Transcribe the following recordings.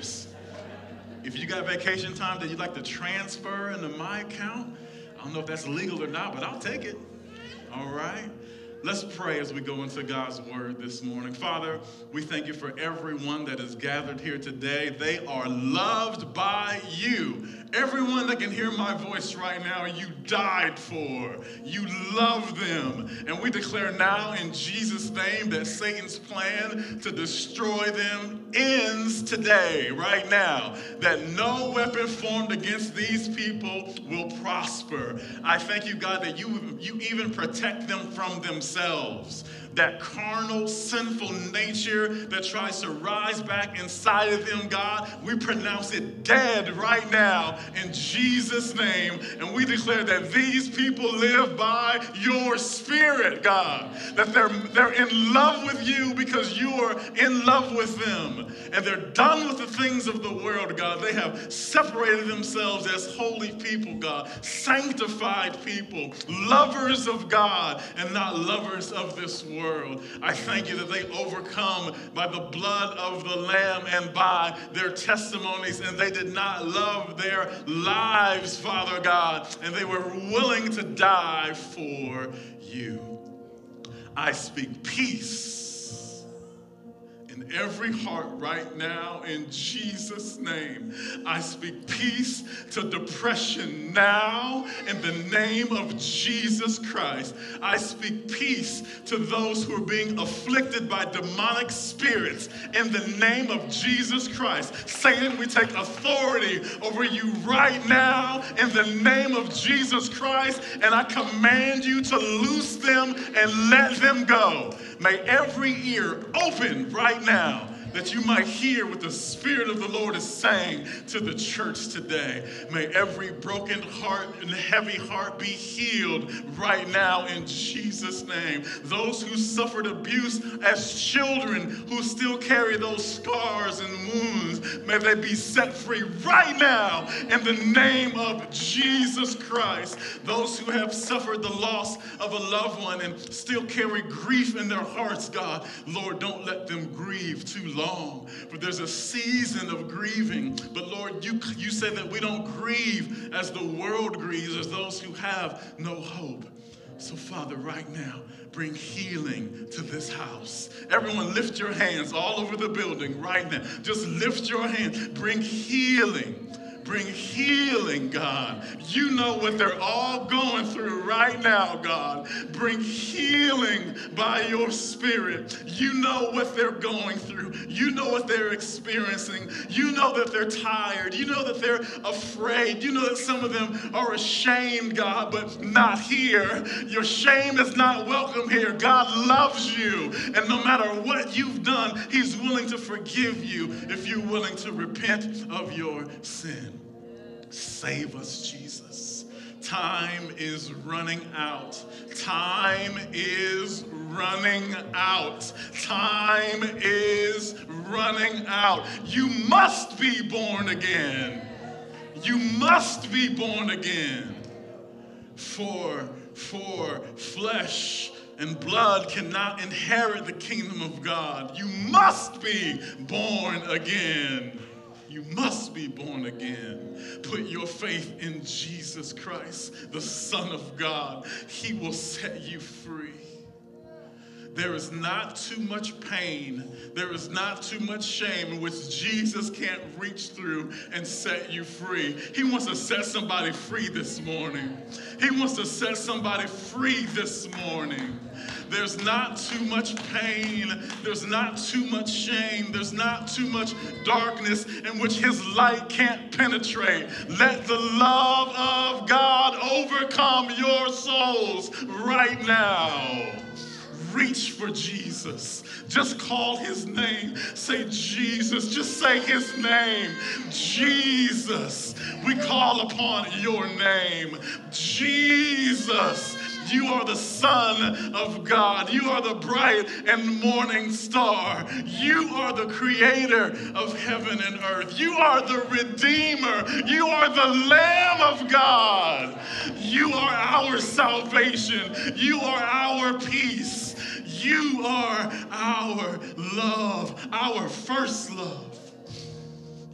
yours. If you got vacation time that you'd like to transfer into my account, I don't know if that's legal or not, but I'll take it. All right? Let's pray as we go into God's word this morning. Father, we thank you for everyone that is gathered here today. They are loved by you. Everyone that can hear my voice right now, you died for. You love them. And we declare now in Jesus' name that Satan's plan to destroy them ends today, right now. That no weapon formed against these people will prosper. I thank you, God, that you, you even protect them from themselves that carnal, sinful nature that tries to rise back inside of them, God, we pronounce it dead right now in Jesus' name. And we declare that these people live by your spirit, God. That they're, they're in love with you because you are in love with them. And they're done with the things of the world, God. They have separated themselves as holy people, God, sanctified people, lovers of God, and not lovers of this world world. I thank you that they overcome by the blood of the Lamb and by their testimonies, and they did not love their lives, Father God, and they were willing to die for you. I speak peace every heart right now in Jesus' name. I speak peace to depression now in the name of Jesus Christ. I speak peace to those who are being afflicted by demonic spirits in the name of Jesus Christ. Satan, we take authority over you right now in the name of Jesus Christ, and I command you to loose them and let them go. May every ear open right now that you might hear what the Spirit of the Lord is saying to the church today. May every broken heart and heavy heart be healed right now in Jesus' name. Those who suffered abuse as children who still carry those scars and wounds, may they be set free right now in the name of Jesus Christ. Those who have suffered the loss of a loved one and still carry grief in their hearts, God, Lord, don't let them grieve too long long, for there's a season of grieving. But Lord, you, you said that we don't grieve as the world grieves, as those who have no hope. So, Father, right now, bring healing to this house. Everyone, lift your hands all over the building right now. Just lift your hand. Bring healing Bring healing, God. You know what they're all going through right now, God. Bring healing by your spirit. You know what they're going through. You know what they're experiencing. You know that they're tired. You know that they're afraid. You know that some of them are ashamed, God, but not here. Your shame is not welcome here. God loves you. And no matter what you've done, He's willing to forgive you if you're willing to repent of your sin. Save us, Jesus. Time is running out. Time is running out. Time is running out. You must be born again. You must be born again. For, for flesh and blood cannot inherit the kingdom of God. You must be born again. You must be born again. Put your faith in Jesus Christ, the Son of God. He will set you free. There is not too much pain. There is not too much shame in which Jesus can't reach through and set you free. He wants to set somebody free this morning. He wants to set somebody free this morning. There's not too much pain. There's not too much shame. There's not too much darkness in which His light can't penetrate. Let the love of God overcome your souls right now reach for Jesus. Just call his name. Say Jesus. Just say his name. Jesus. We call upon your name. Jesus. You are the Son of God. You are the bright and morning star. You are the creator of heaven and earth. You are the Redeemer. You are the Lamb of God. You are our salvation. You are our peace. You are our love, our first love.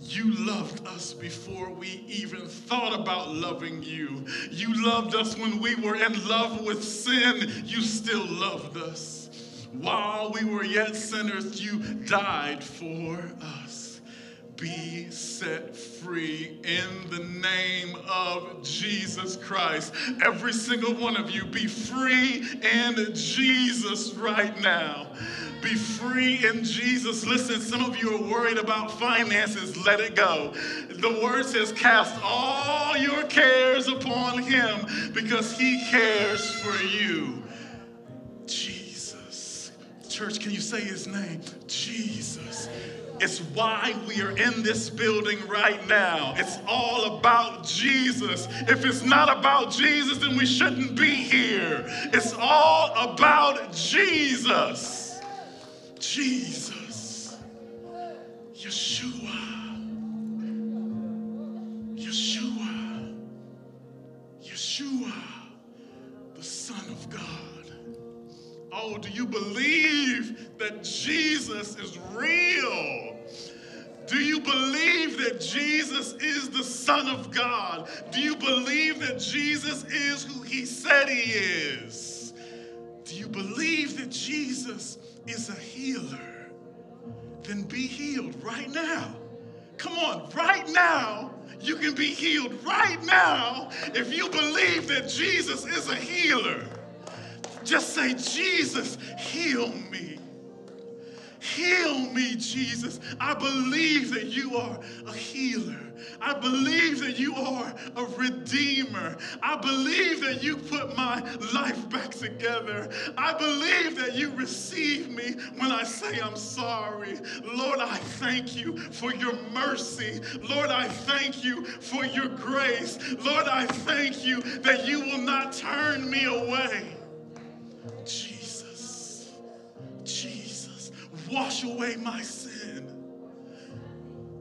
You loved us before we even thought about loving you. You loved us when we were in love with sin. You still loved us. While we were yet sinners, you died for us. Be set free in the name of Jesus Christ. Every single one of you, be free in Jesus right now. Be free in Jesus. Listen, some of you are worried about finances. Let it go. The word says, Cast all your cares upon him because he cares for you. Jesus. Church, can you say his name? Jesus. It's why we are in this building right now. It's all about Jesus. If it's not about Jesus, then we shouldn't be here. It's all about Jesus. Jesus. Yeshua. Yeshua. Yeshua, the Son of God. Oh, do you believe that Jesus is real? Believe that Jesus is the Son of God? Do you believe that Jesus is who he said he is? Do you believe that Jesus is a healer? Then be healed right now. Come on, right now, you can be healed right now if you believe that Jesus is a healer. Just say, Jesus, heal me. Heal me, Jesus. I believe that you are a healer. I believe that you are a redeemer. I believe that you put my life back together. I believe that you receive me when I say I'm sorry. Lord, I thank you for your mercy. Lord, I thank you for your grace. Lord, I thank you that you will not turn me away. Wash away my sin.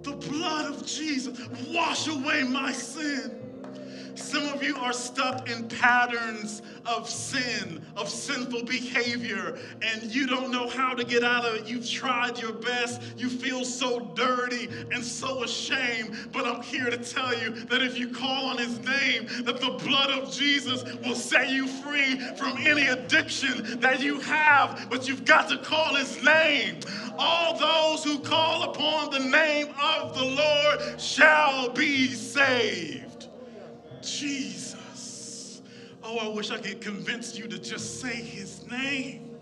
The blood of Jesus, wash away my sin. Some of you are stuck in patterns of sin, of sinful behavior, and you don't know how to get out of it. You've tried your best. You feel so dirty and so ashamed. But I'm here to tell you that if you call on his name, that the blood of Jesus will set you free from any addiction that you have. But you've got to call his name. All those who call upon the name of the Lord shall be saved. Jesus. Oh, I wish I could convince you to just say his name.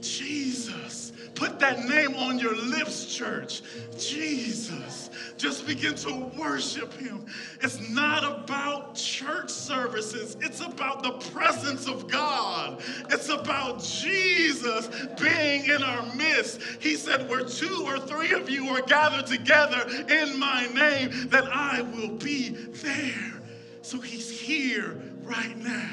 Jesus. Put that name on your lips, church. Jesus. Just begin to worship him. It's not about church services, it's about the presence of God. It's about Jesus being in our midst. He said, Where two or three of you are gathered together in my name, that I will be there. So he's here right now.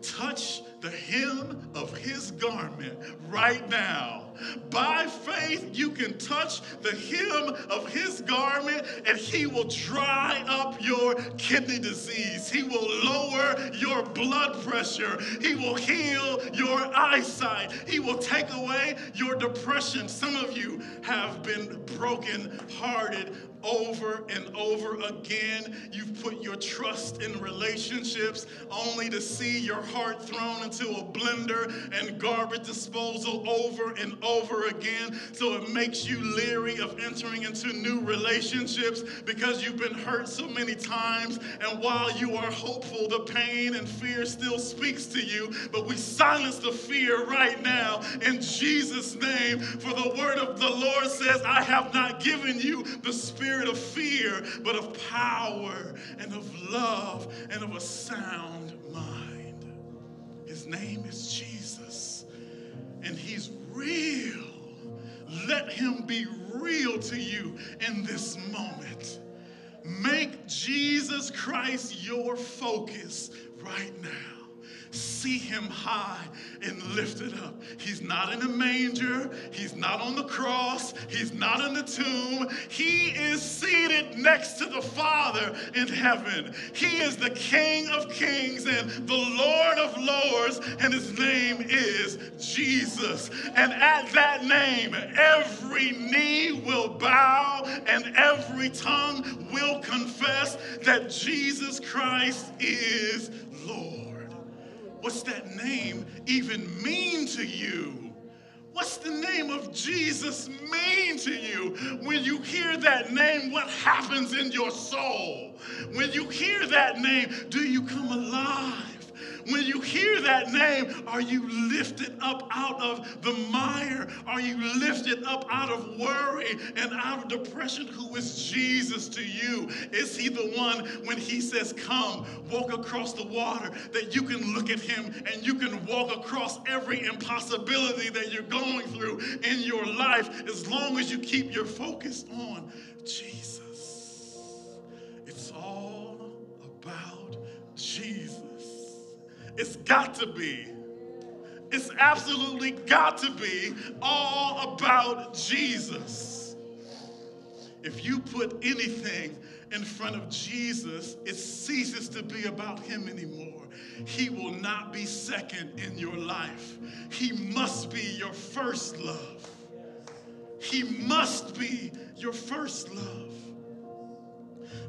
Touch the hem of his garment right now. By faith, you can touch the hem of his garment and he will dry up your kidney disease. He will lower your blood pressure. He will heal your eyesight. He will take away your depression. Some of you have been broken hearted over and over again. You've put your trust in relationships only to see your heart thrown into a blender and garbage disposal over and over again. So it makes you leery of entering into new relationships because you've been hurt so many times. And while you are hopeful, the pain and fear still speaks to you. But we silence the fear right now in Jesus' name. For the word of the Lord says, I have not given you the spirit of fear, but of power and of love and of a sound mind. His name is Jesus, and he's real. Let him be real to you in this moment. Make Jesus Christ your focus right now. See him high and lifted up. He's not in a manger. He's not on the cross. He's not in the tomb. He is seated next to the Father in heaven. He is the King of kings and the Lord of lords, and his name is Jesus. And at that name, every knee will bow and every tongue will confess that Jesus Christ is Lord. What's that name even mean to you? What's the name of Jesus mean to you? When you hear that name, what happens in your soul? When you hear that name, do you come alive? When you hear that name, are you lifted up out of the mire? Are you lifted up out of worry and out of depression? Who is Jesus to you? Is he the one when he says, Come, walk across the water, that you can look at him and you can walk across every impossibility that you're going through in your life as long as you keep your focus on Jesus? It's all about Jesus. It's got to be. It's absolutely got to be all about Jesus. If you put anything in front of Jesus, it ceases to be about him anymore. He will not be second in your life. He must be your first love. He must be your first love.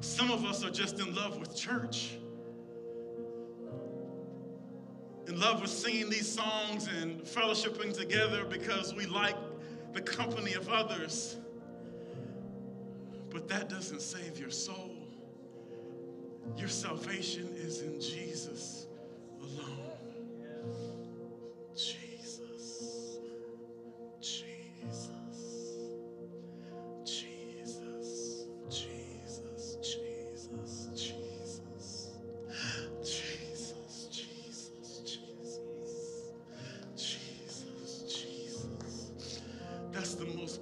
Some of us are just in love with church in love with singing these songs and fellowshipping together because we like the company of others. But that doesn't save your soul. Your salvation is in Jesus alone. Jesus. Jesus.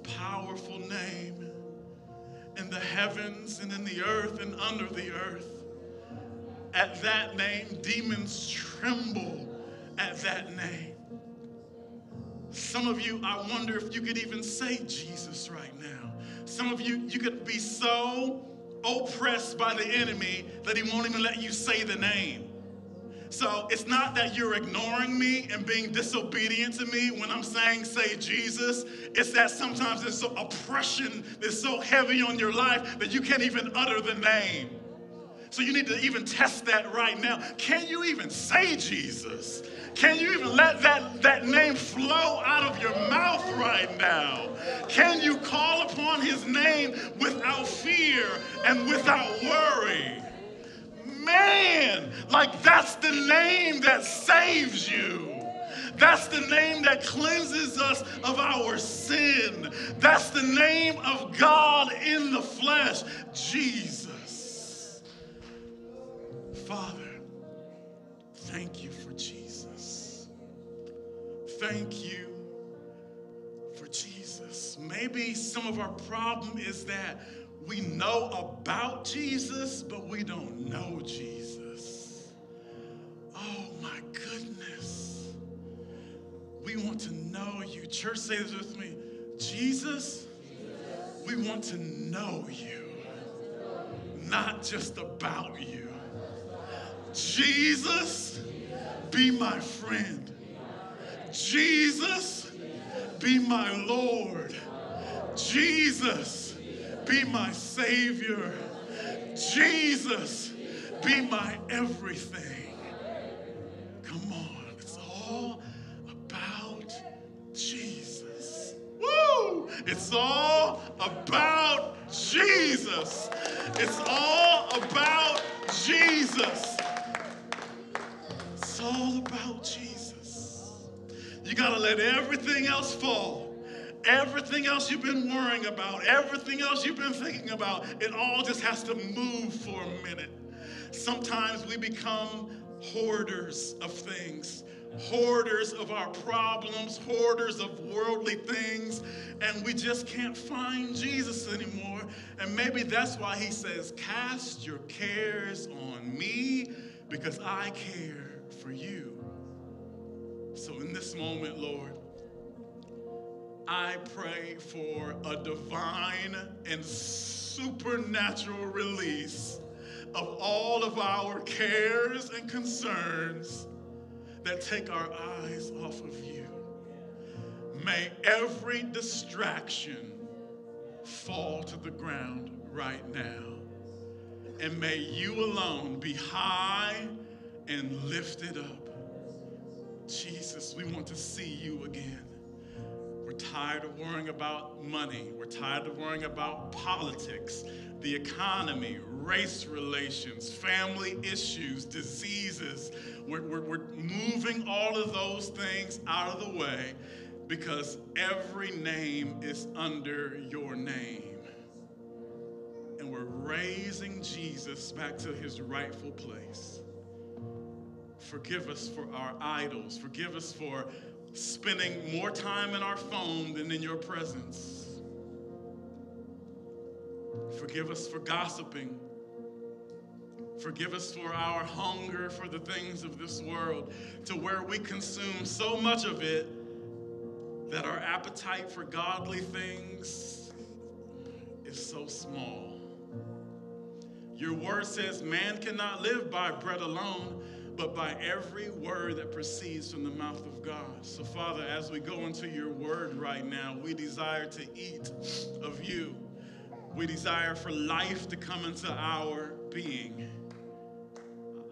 Powerful name in the heavens and in the earth and under the earth. At that name, demons tremble at that name. Some of you, I wonder if you could even say Jesus right now. Some of you, you could be so oppressed by the enemy that he won't even let you say the name. So it's not that you're ignoring me and being disobedient to me when I'm saying say Jesus. It's that sometimes there's so oppression that's so heavy on your life that you can't even utter the name. So you need to even test that right now. Can you even say Jesus? Can you even let that, that name flow out of your mouth right now? Can you call upon his name without fear and without worry? Man, like that's the name that saves you. That's the name that cleanses us of our sin. That's the name of God in the flesh, Jesus. Father, thank you for Jesus. Thank you for Jesus. Maybe some of our problem is that we know about Jesus, but we don't know Jesus. Oh my goodness. We want to know you. Church, say this with me. Jesus, we want to know you, not just about you. Jesus, be my friend. Jesus, be my Lord. Jesus, be my Savior. Jesus, be my everything. Come on, it's all about Jesus. Woo! It's all about Jesus. It's all about Jesus. It's all about Jesus. You got to let everything else fall. Everything else you've been worrying about, everything else you've been thinking about, it all just has to move for a minute. Sometimes we become hoarders of things, hoarders of our problems, hoarders of worldly things, and we just can't find Jesus anymore. And maybe that's why he says, Cast your cares on me because I care for you. So in this moment, Lord, I pray for a divine and supernatural release of all of our cares and concerns that take our eyes off of you. May every distraction fall to the ground right now. And may you alone be high and lifted up. Jesus, we want to see you again. We're tired of worrying about money. We're tired of worrying about politics, the economy, race relations, family issues, diseases. We're, we're, we're moving all of those things out of the way because every name is under your name. And we're raising Jesus back to his rightful place. Forgive us for our idols. Forgive us for spending more time in our phone than in your presence. Forgive us for gossiping. Forgive us for our hunger for the things of this world, to where we consume so much of it that our appetite for godly things is so small. Your word says man cannot live by bread alone, but by every word that proceeds from the mouth of God. So, Father, as we go into your word right now, we desire to eat of you. We desire for life to come into our being.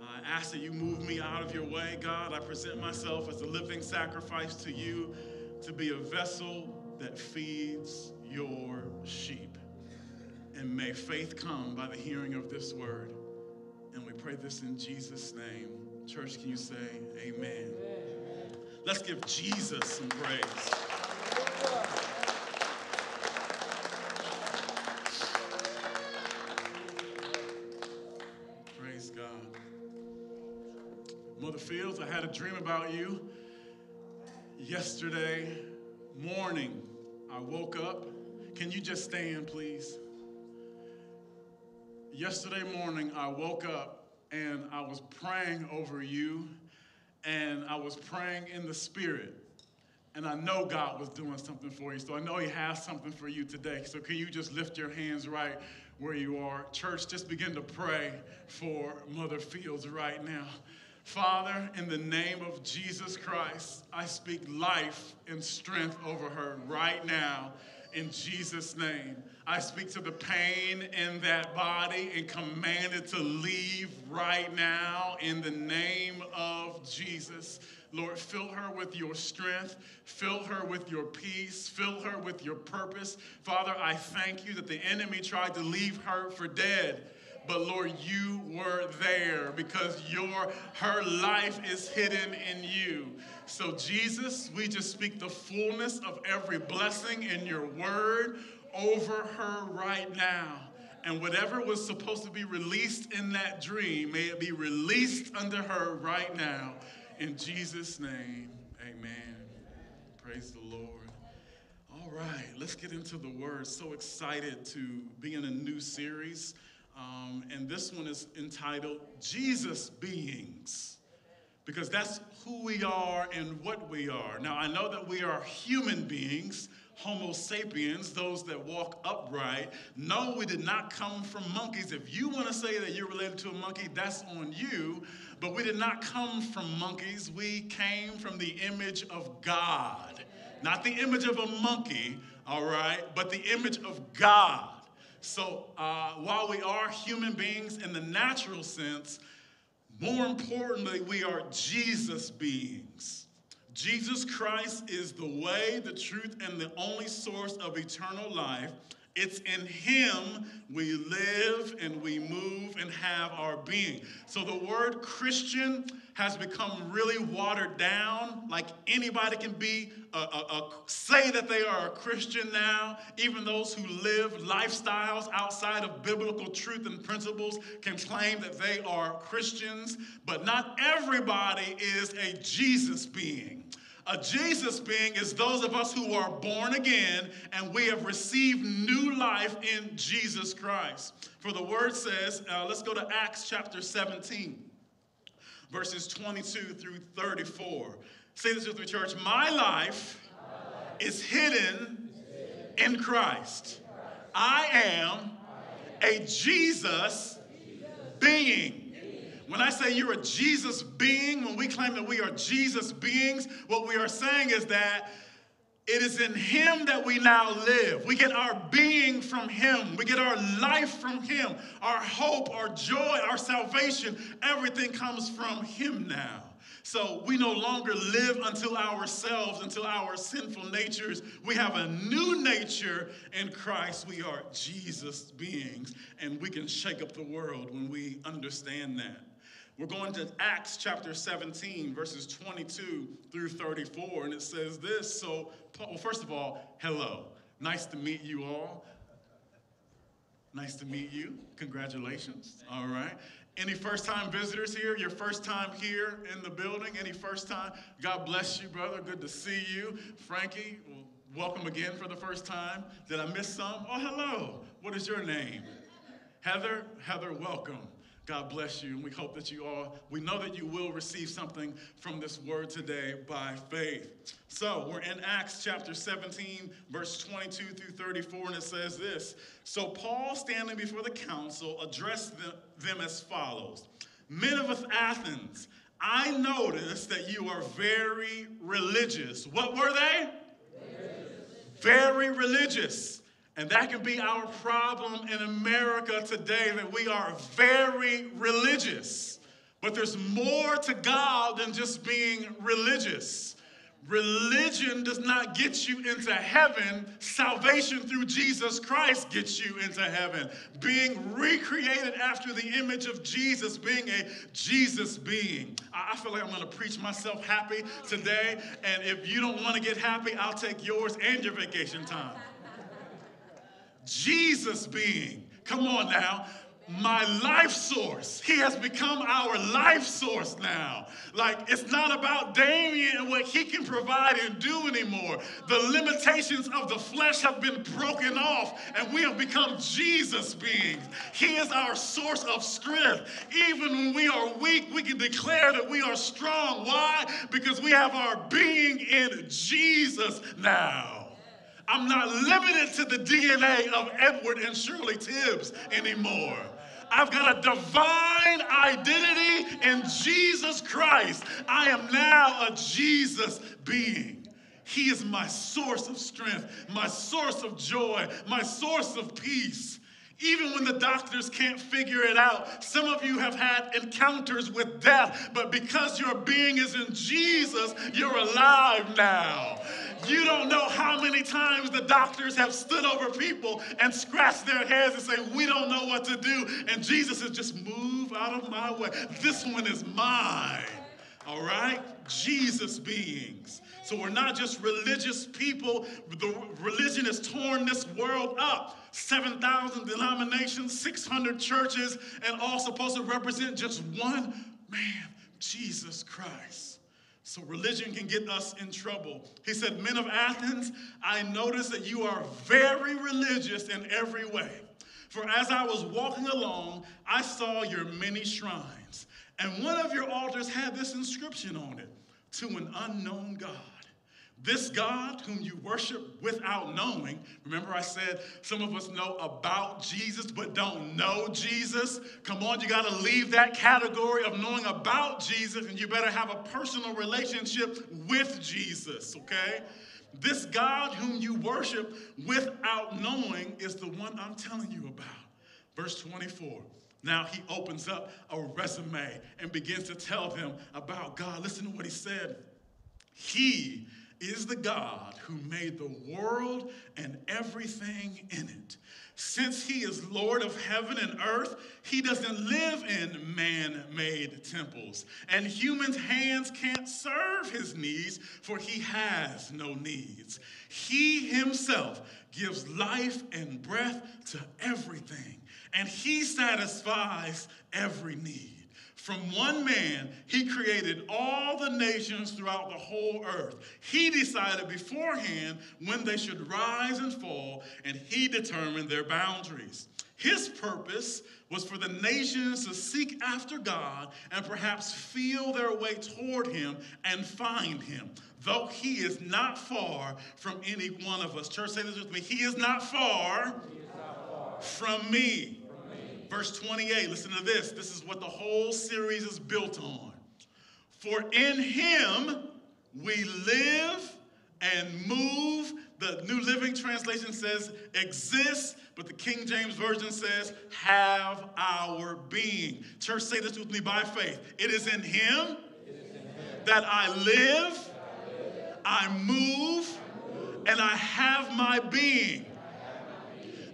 I ask that you move me out of your way, God. I present myself as a living sacrifice to you to be a vessel that feeds your sheep. And may faith come by the hearing of this word. And we pray this in Jesus' name. Church, can you say amen? Let's give Jesus some praise. Praise God. Mother Fields, I had a dream about you. Yesterday morning, I woke up. Can you just stand, please? Yesterday morning, I woke up and I was praying over you, and I was praying in the Spirit. And I know God was doing something for you, so I know He has something for you today. So, can you just lift your hands right where you are? Church, just begin to pray for Mother Fields right now. Father, in the name of Jesus Christ, I speak life and strength over her right now in Jesus' name. I speak to the pain in that body and command it to leave right now in the name of Jesus. Lord, fill her with your strength, fill her with your peace, fill her with your purpose. Father, I thank you that the enemy tried to leave her for dead but Lord, you were there because your her life is hidden in you. So Jesus, we just speak the fullness of every blessing in your word over her right now. And whatever was supposed to be released in that dream, may it be released under her right now. In Jesus' name, amen. Praise the Lord. All right, let's get into the word. So excited to be in a new series. Um, and this one is entitled Jesus Beings, because that's who we are and what we are. Now, I know that we are human beings, Homo sapiens, those that walk upright. No, we did not come from monkeys. If you want to say that you're related to a monkey, that's on you. But we did not come from monkeys. We came from the image of God. Not the image of a monkey, all right, but the image of God. So uh, while we are human beings in the natural sense, more importantly, we are Jesus beings. Jesus Christ is the way, the truth, and the only source of eternal life. It's in Him we live and we move and have our being. So the word Christian has become really watered down. Like anybody can be a, a, a, say that they are a Christian now. Even those who live lifestyles outside of biblical truth and principles can claim that they are Christians. But not everybody is a Jesus being. A Jesus being is those of us who are born again and we have received new life in Jesus Christ. For the word says, uh, let's go to Acts chapter 17, verses 22 through 34. Say this with me, church. My life is hidden in Christ. I am a Jesus being. When I say you're a Jesus being, when we claim that we are Jesus beings, what we are saying is that it is in Him that we now live. We get our being from Him. We get our life from Him. Our hope, our joy, our salvation, everything comes from Him now. So we no longer live until ourselves, until our sinful natures. We have a new nature in Christ. We are Jesus beings, and we can shake up the world when we understand that. We're going to Acts chapter 17, verses 22 through 34, and it says this. So, well, first of all, hello. Nice to meet you all. Nice to meet you. Congratulations. All right. Any first time visitors here? Your first time here in the building? Any first time? God bless you, brother. Good to see you. Frankie, welcome again for the first time. Did I miss some? Oh, hello. What is your name? Heather? Heather, welcome. God bless you. And we hope that you all, we know that you will receive something from this word today by faith. So we're in Acts chapter 17, verse 22 through 34, and it says this So Paul, standing before the council, addressed them as follows Men of Athens, I notice that you are very religious. What were they? Religious. Very religious. And that can be our problem in America today that we are very religious. But there's more to God than just being religious. Religion does not get you into heaven. Salvation through Jesus Christ gets you into heaven. Being recreated after the image of Jesus, being a Jesus being. I feel like I'm going to preach myself happy today. And if you don't want to get happy, I'll take yours and your vacation time. Jesus being, come on now, my life source. He has become our life source now. Like, it's not about Damien and what he can provide and do anymore. The limitations of the flesh have been broken off, and we have become Jesus beings. He is our source of strength. Even when we are weak, we can declare that we are strong. Why? Because we have our being in Jesus now. I'm not limited to the DNA of Edward and Shirley Tibbs anymore. I've got a divine identity in Jesus Christ. I am now a Jesus being. He is my source of strength, my source of joy, my source of peace. Even when the doctors can't figure it out, some of you have had encounters with death, but because your being is in Jesus, you're alive now. You don't know how many times the doctors have stood over people and scratched their heads and say, We don't know what to do. And Jesus is just move out of my way. This one is mine. All right? Jesus beings. So we're not just religious people. The religion has torn this world up. 7,000 denominations, 600 churches, and all supposed to represent just one man, Jesus Christ. So religion can get us in trouble. He said, Men of Athens, I notice that you are very religious in every way. For as I was walking along, I saw your many shrines, and one of your altars had this inscription on it to an unknown God. This God whom you worship without knowing, remember I said some of us know about Jesus but don't know Jesus? Come on, you got to leave that category of knowing about Jesus and you better have a personal relationship with Jesus, okay? This God whom you worship without knowing is the one I'm telling you about. Verse 24. Now he opens up a resume and begins to tell them about God. Listen to what he said. He is the God who made the world and everything in it. Since he is Lord of heaven and earth, he doesn't live in man made temples. And human hands can't serve his needs, for he has no needs. He himself gives life and breath to everything, and he satisfies every need. From one man, he created all the nations throughout the whole earth. He decided beforehand when they should rise and fall, and he determined their boundaries. His purpose was for the nations to seek after God and perhaps feel their way toward him and find him, though he is not far from any one of us. Church, say this with me. He is not far, is not far. from me. Verse 28, listen to this. This is what the whole series is built on. For in him we live and move. The New Living Translation says exist, but the King James Version says have our being. Church, say this with me by faith. It is in him that I live, I move, and I have my being.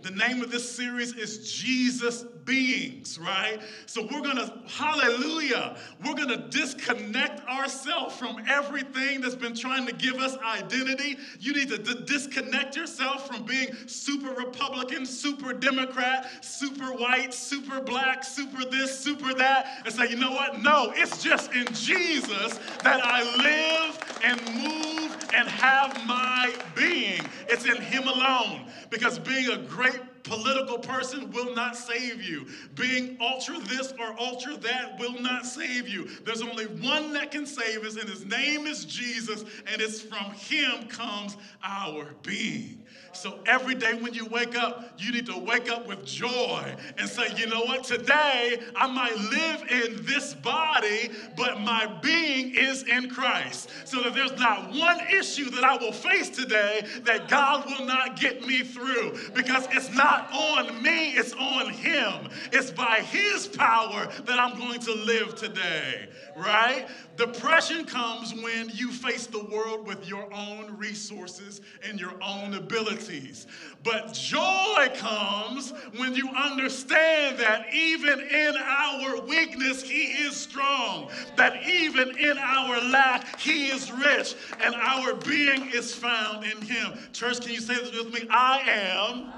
The name of this series is Jesus beings, right? So we're gonna, hallelujah, we're gonna disconnect ourselves from everything that's been trying to give us identity. You need to d- disconnect yourself from being super Republican, super Democrat, super white, super black, super this, super that, and say, you know what? No, it's just in Jesus that I live and move and have my being. It's in Him alone. Because being a great political person will not save you. Being ultra this or ultra that will not save you. There's only one that can save us, and his name is Jesus, and it's from him comes our being. So every day when you wake up, you need to wake up with joy and say, you know what, today I might live in this body, but my being is in Christ. So that there's not one issue that I will face today that God will not get me through because it's not on me, it's on Him. It's by His power that I'm going to live today, right? Depression comes when you face the world with your own resources and your own abilities. But joy comes when you understand that even in our weakness, He is strong, that even in our lack, He is rich, and our being is found in Him. Church, can you say this with me? I am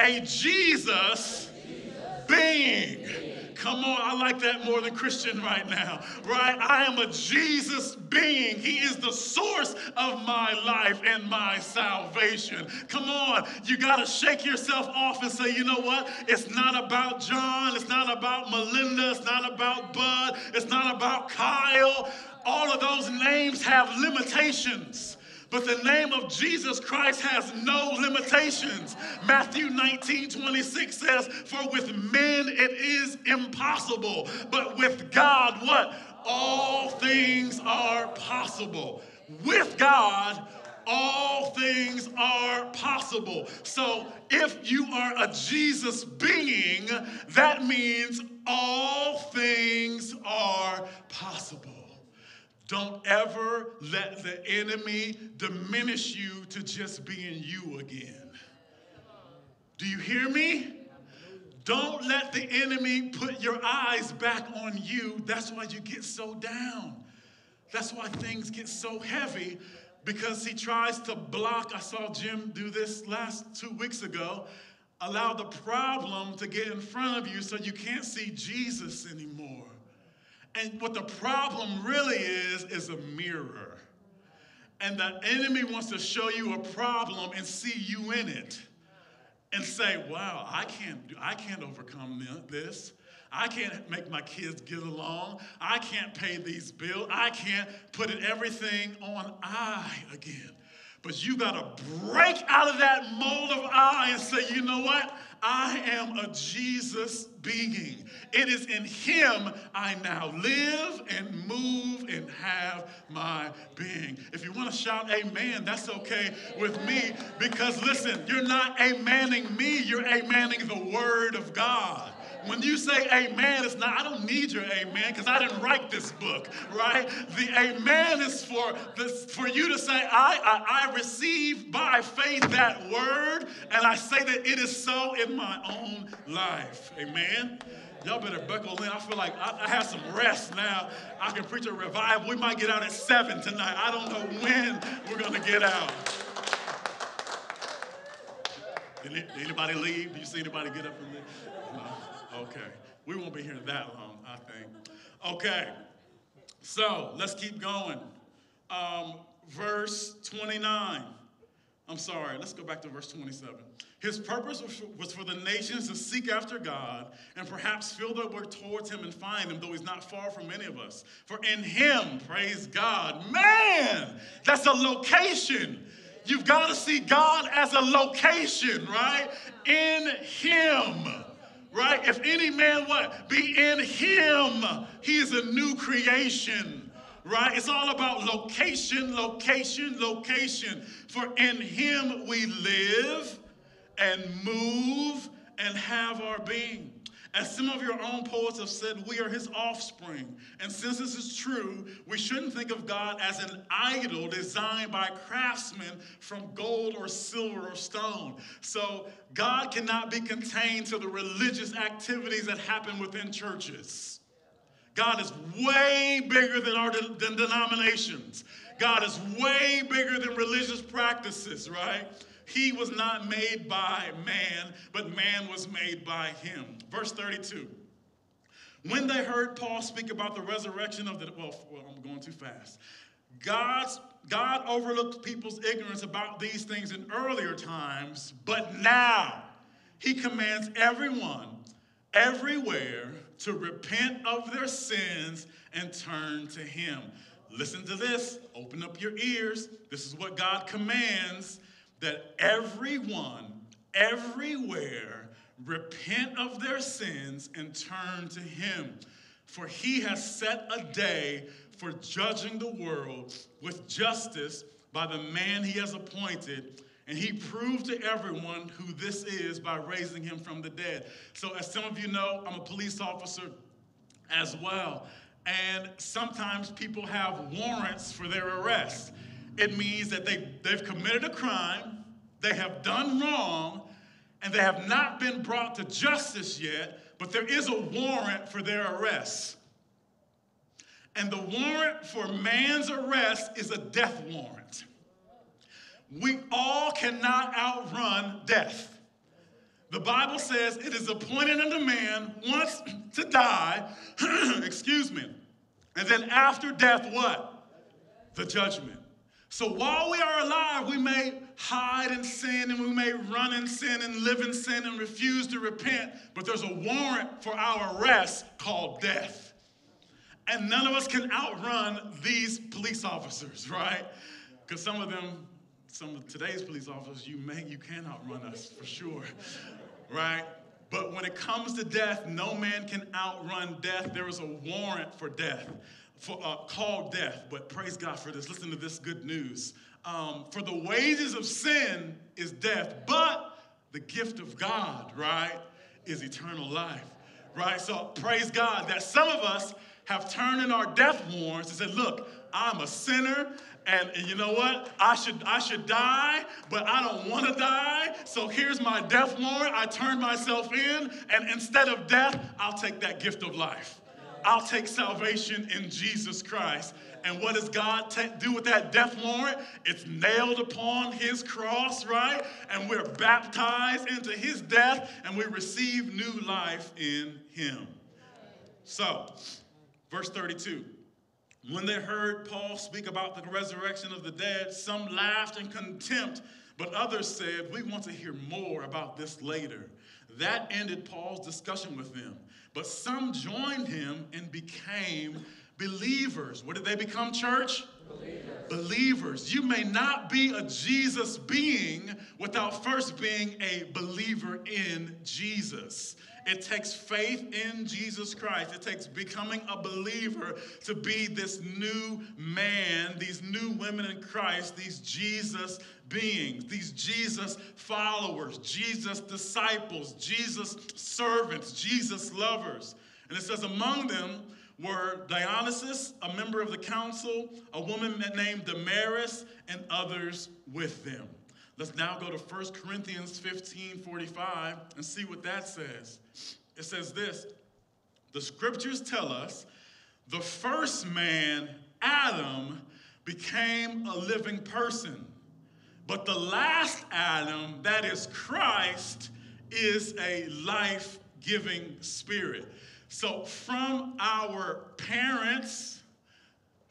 a Jesus being. Come on, I like that more than Christian right now, right? I am a Jesus being. He is the source of my life and my salvation. Come on, you got to shake yourself off and say, you know what? It's not about John, it's not about Melinda, it's not about Bud, it's not about Kyle. All of those names have limitations. But the name of Jesus Christ has no limitations. Matthew 19 26 says, For with men it is impossible, but with God, what? All things are possible. With God, all things are possible. So if you are a Jesus being, that means all things are possible. Don't ever let the enemy diminish you to just being you again. Do you hear me? Don't let the enemy put your eyes back on you. That's why you get so down. That's why things get so heavy because he tries to block. I saw Jim do this last two weeks ago. Allow the problem to get in front of you so you can't see Jesus anymore. And what the problem really is, is a mirror. And the enemy wants to show you a problem and see you in it and say, wow, I can't, do, I can't overcome this. I can't make my kids get along. I can't pay these bills. I can't put everything on I again. But you got to break out of that mold of I and say, you know what? I am a Jesus being. It is in Him I now live and move and have my being. If you want to shout amen, that's okay with me because listen, you're not amening me, you're amening the Word of God. When you say amen, it's not, I don't need your amen because I didn't write this book, right? The amen is for, this, for you to say, I, I, I receive by faith that word, and I say that it is so in my own life. Amen. Y'all better buckle in. I feel like I, I, have some rest now. I can preach a revival. We might get out at seven tonight. I don't know when we're going to get out. Did anybody leave? Do you see anybody get up and leave? Okay. We won't be here that long, I think. Okay. So let's keep going. Um, verse 29. I'm sorry, let's go back to verse 27. His purpose was for the nations to seek after God and perhaps feel their way towards him and find him, though he's not far from any of us. For in him, praise God, man, that's a location. You've got to see God as a location, right? In him right? If any man what? Be in him, he is a new creation. Right? It's all about location, location, location. For in him we live and move and have our being. As some of your own poets have said, we are his offspring. And since this is true, we shouldn't think of God as an idol designed by craftsmen from gold or silver or stone. So God cannot be contained to the religious activities that happen within churches. God is way bigger than our than denominations. God is way bigger than religious practices, right? He was not made by man, but man was made by him. Verse 32. When they heard Paul speak about the resurrection of the, well, well I'm going too fast. God's, God overlooked people's ignorance about these things in earlier times, but now he commands everyone, everywhere, to repent of their sins and turn to him. Listen to this. Open up your ears. This is what God commands that everyone, everywhere, repent of their sins and turn to him. For he has set a day for judging the world with justice by the man he has appointed. And he proved to everyone who this is by raising him from the dead. So, as some of you know, I'm a police officer as well. And sometimes people have warrants for their arrest. It means that they, they've committed a crime, they have done wrong, and they have not been brought to justice yet, but there is a warrant for their arrest. And the warrant for man's arrest is a death warrant. We all cannot outrun death. The Bible says it is appointed unto man once to die, excuse me, and then after death, what? The judgment. So while we are alive, we may hide in sin and we may run in sin and live in sin and refuse to repent, but there's a warrant for our arrest called death. And none of us can outrun these police officers, right? Because some of them, some of today's police officers, you may, you can outrun us for sure, right? But when it comes to death, no man can outrun death. There is a warrant for death for, uh, called death, but praise God for this. Listen to this good news. Um, for the wages of sin is death, but the gift of God, right, is eternal life, right? So praise God that some of us have turned in our death warrants and said, look, I'm a sinner and, and, you know what? I should I should die, but I don't want to die. So here's my death warrant. I turn myself in, and instead of death, I'll take that gift of life. I'll take salvation in Jesus Christ. And what does God do with that death warrant? It's nailed upon his cross, right? And we're baptized into his death and we receive new life in him. So, verse 32. When they heard Paul speak about the resurrection of the dead, some laughed in contempt, but others said, We want to hear more about this later. That ended Paul's discussion with them. But some joined him and became believers. What did they become, church? Believers. believers. You may not be a Jesus being without first being a believer in Jesus. It takes faith in Jesus Christ. It takes becoming a believer to be this new man, these new women in Christ, these Jesus beings, these Jesus followers, Jesus disciples, Jesus servants, Jesus lovers. And it says, among them were Dionysus, a member of the council, a woman named Damaris, and others with them. Let's now go to 1 Corinthians 15 45 and see what that says. It says this The scriptures tell us the first man, Adam, became a living person. But the last Adam, that is Christ, is a life giving spirit. So from our parents,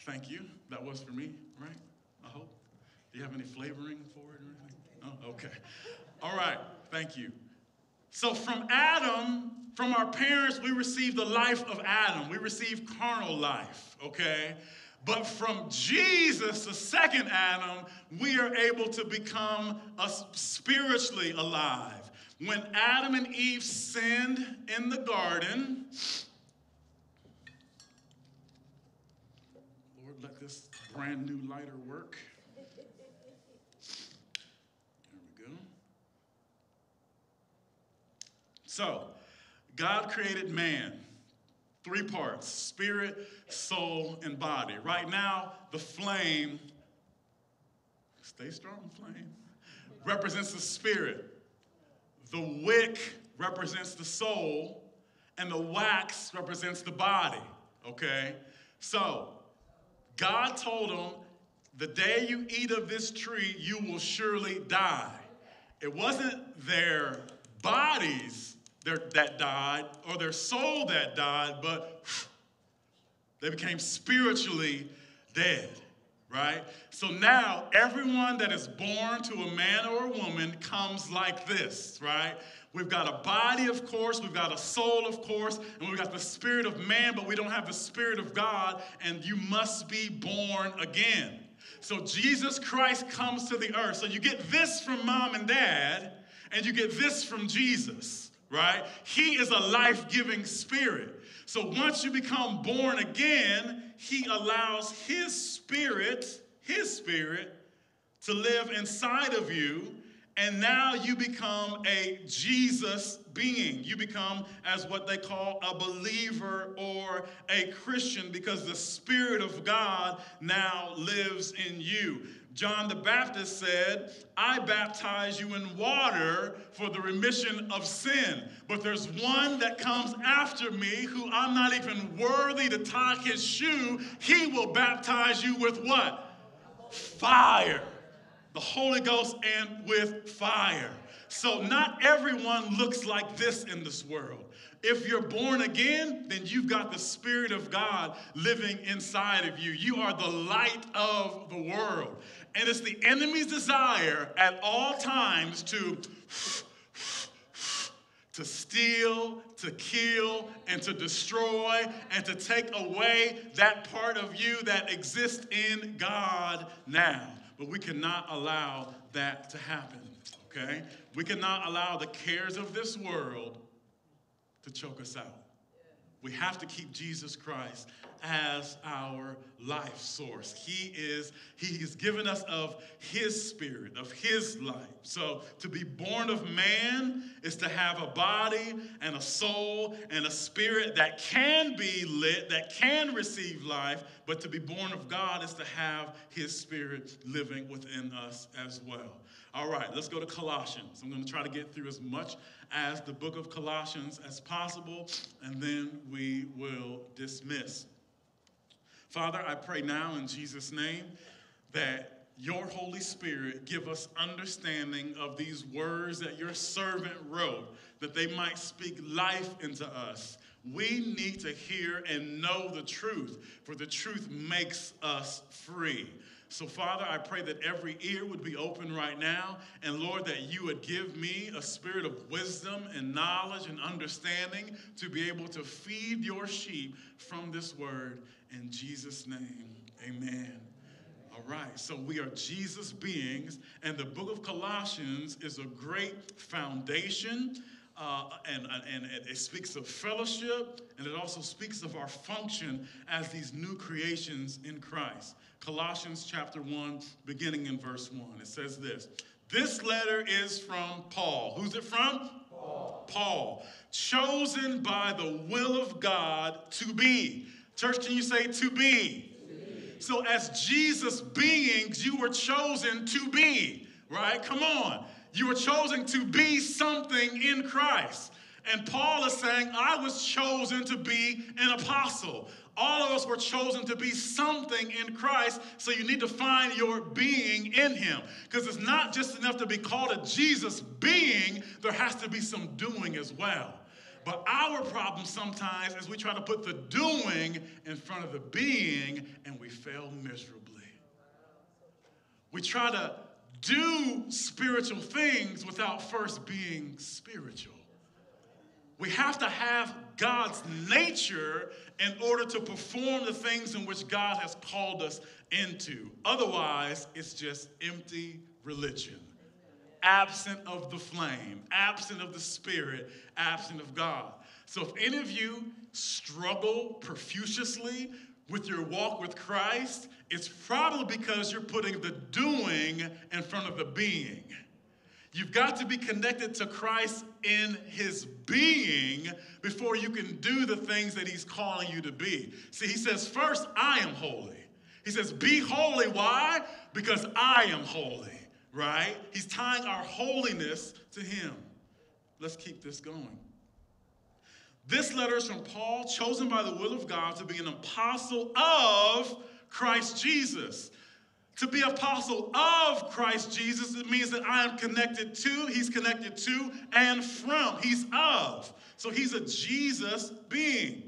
thank you, that was for me, right? I hope. Do you have any flavoring for it or anything? Oh, okay. All right, thank you. So from Adam, from our parents, we receive the life of Adam. We receive carnal life, okay? But from Jesus, the second Adam, we are able to become spiritually alive. When Adam and Eve sinned in the garden, Lord, let this brand new lighter work. There we go. So, God created man, three parts spirit, soul, and body. Right now, the flame, stay strong, flame, represents the spirit. The wick represents the soul, and the wax represents the body. Okay? So, God told them, the day you eat of this tree, you will surely die. It wasn't their bodies that died or their soul that died, but they became spiritually dead, right? So now everyone that is born to a man or a woman comes like this, right? We've got a body, of course, we've got a soul, of course, and we've got the spirit of man, but we don't have the spirit of God, and you must be born again. So Jesus Christ comes to the earth. So you get this from mom and dad, and you get this from Jesus, right? He is a life giving spirit. So once you become born again, he allows his spirit, his spirit, to live inside of you and now you become a Jesus being. You become as what they call a believer or a Christian because the Spirit of God now lives in you. John the Baptist said, I baptize you in water for the remission of sin. But there's one that comes after me who I'm not even worthy to tie his shoe. He will baptize you with what? Fire the Holy Ghost and with fire. So, not everyone looks like this in this world. If you're born again, then you've got the Spirit of God living inside of you. You are the light of the world. And it's the enemy's desire at all times to to steal, to kill, and to destroy, and to take away that part of you that exists in God now. But we cannot allow that to happen, okay? We cannot allow the cares of this world to choke us out. We have to keep Jesus Christ as our life source. He is, He has given us of His spirit, of His life. So to be born of man is to have a body and a soul and a spirit that can be lit, that can receive life, but to be born of God is to have His spirit living within us as well. All right, let's go to Colossians. I'm going to try to get through as much as the book of Colossians as possible, and then we will dismiss. Father, I pray now in Jesus' name that your Holy Spirit give us understanding of these words that your servant wrote, that they might speak life into us. We need to hear and know the truth, for the truth makes us free. So, Father, I pray that every ear would be open right now, and Lord, that you would give me a spirit of wisdom and knowledge and understanding to be able to feed your sheep from this word. In Jesus' name, amen. All right, so we are Jesus beings, and the book of Colossians is a great foundation. Uh, and, and it speaks of fellowship, and it also speaks of our function as these new creations in Christ. Colossians chapter 1, beginning in verse 1. It says this This letter is from Paul. Who's it from? Paul. Paul, chosen by the will of God to be Church, can you say to be? So, as Jesus beings, you were chosen to be, right? Come on. You were chosen to be something in Christ. And Paul is saying, I was chosen to be an apostle. All of us were chosen to be something in Christ, so you need to find your being in Him. Because it's not just enough to be called a Jesus being, there has to be some doing as well. But our problem sometimes is we try to put the doing in front of the being and we fail miserably. We try to do spiritual things without first being spiritual. We have to have God's nature in order to perform the things in which God has called us into. Otherwise, it's just empty religion. Absent of the flame, absent of the Spirit, absent of God. So if any of you struggle profusely with your walk with Christ, it's probably because you're putting the doing in front of the being. You've got to be connected to Christ in his being before you can do the things that he's calling you to be. See, he says, First, I am holy. He says, Be holy. Why? Because I am holy, right? He's tying our holiness to him. Let's keep this going. This letter is from Paul, chosen by the will of God to be an apostle of Christ Jesus. To be apostle of Christ Jesus, it means that I am connected to, he's connected to, and from. He's of. So he's a Jesus being.